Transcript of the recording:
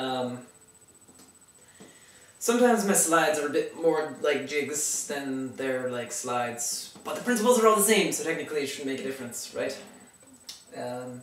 Um, sometimes my slides are a bit more like jigs than they're like slides, but the principles are all the same, so technically it shouldn't make a difference, right? Um,